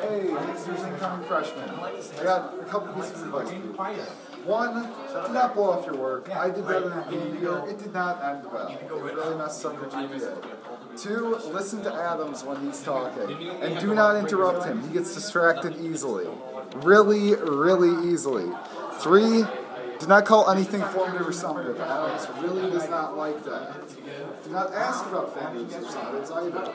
Hey, here's incoming freshman. I got a couple pieces of advice for you. One, do not blow off your work. I did that in year. It did not end well. It really messed up your GPA. Two, listen to Adams when he's talking. And do not interrupt him. He gets distracted easily. Really, really easily. Three, do not call anything formative or summative. Adams really does not like that. Do not ask about formatives or summatives either.